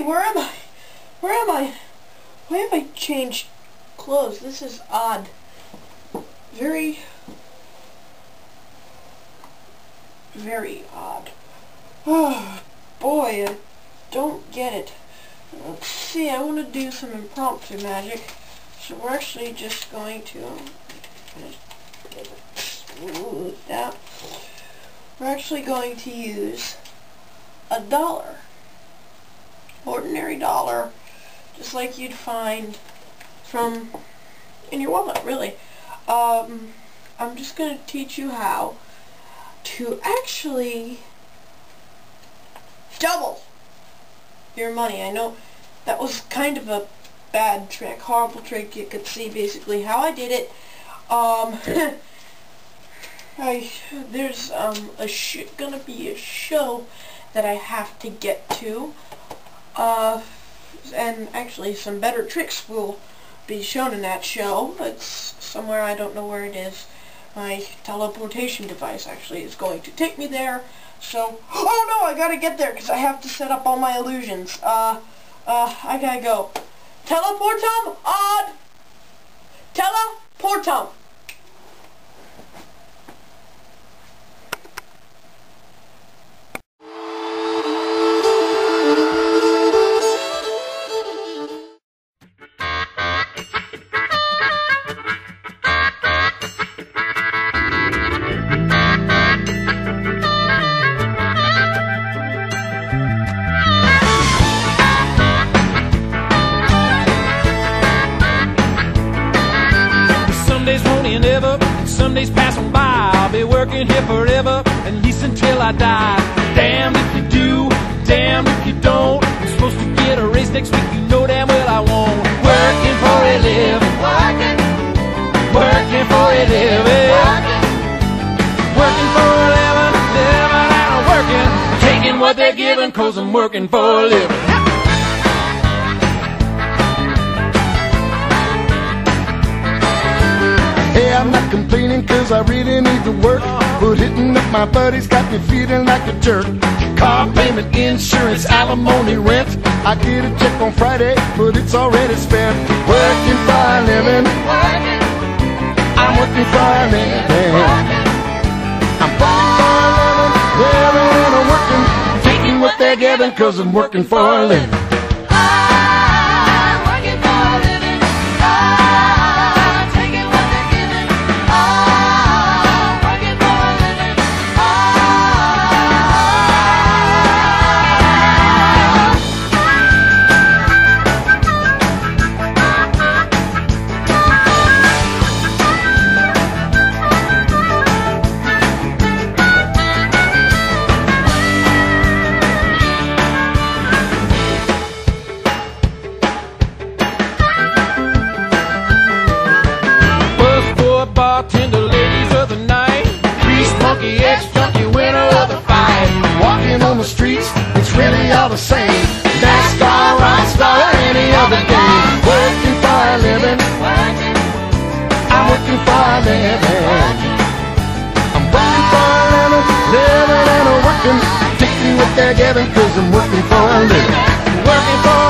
where am I? Where am I? Why have I changed clothes? This is odd. Very, very odd. Oh, boy, I don't get it. Let's see, I want to do some impromptu magic. So we're actually just going to smooth out. We're actually going to use a dollar. Ordinary dollar. Just like you'd find from in your wallet, really. Um, I'm just going to teach you how to actually double your money. I know that was kind of a bad trick, horrible trick. You could see basically how I did it. Um, I there's um a gonna be a show that I have to get to. Uh, and actually some better tricks will be shown in that show. It's somewhere I don't know where it is. My teleportation device actually is going to take me there. So, oh no, I gotta get there because I have to set up all my illusions. Uh, uh, I gotta go. Teleportum odd. Teleportum. Some days pass on by, I'll be working here forever, at least until I die. Damn if you do, damn if you don't. I'm supposed to get a raise next week, you know damn well I won't. Working for a living, working, working for a living, working, working for a living, living and I'm working, taking what they're giving, cause I'm working for a living. I'm not complaining cause I really need to work. But hitting up my buddies got me feeling like a jerk. Car payment, insurance, alimony, rent. I get a check on Friday, but it's already spent. Working for a living. I'm working for a living. I'm working for a living, living and I'm working. Taking what they're giving cause I'm working for a living Grease ex-junkie, winner of the fight. Walking on the streets, it's really all the same. NASCAR, rock star, or any other day. Working for a living. I'm working for a living. I'm working for a living, living and I'm working. Taking what they're giving, cause I'm working for a living. Working for